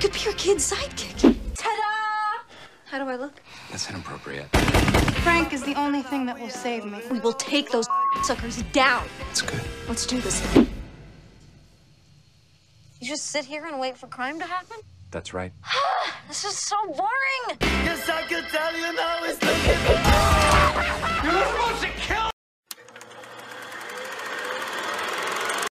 could be your kid's sidekick. Ta-da! How do I look? That's inappropriate. Frank is the only thing that will save me. We will take those suckers down. That's good. Let's do this. You just sit here and wait for crime to happen? That's right. This is so boring. Yes, I could tell you now it's the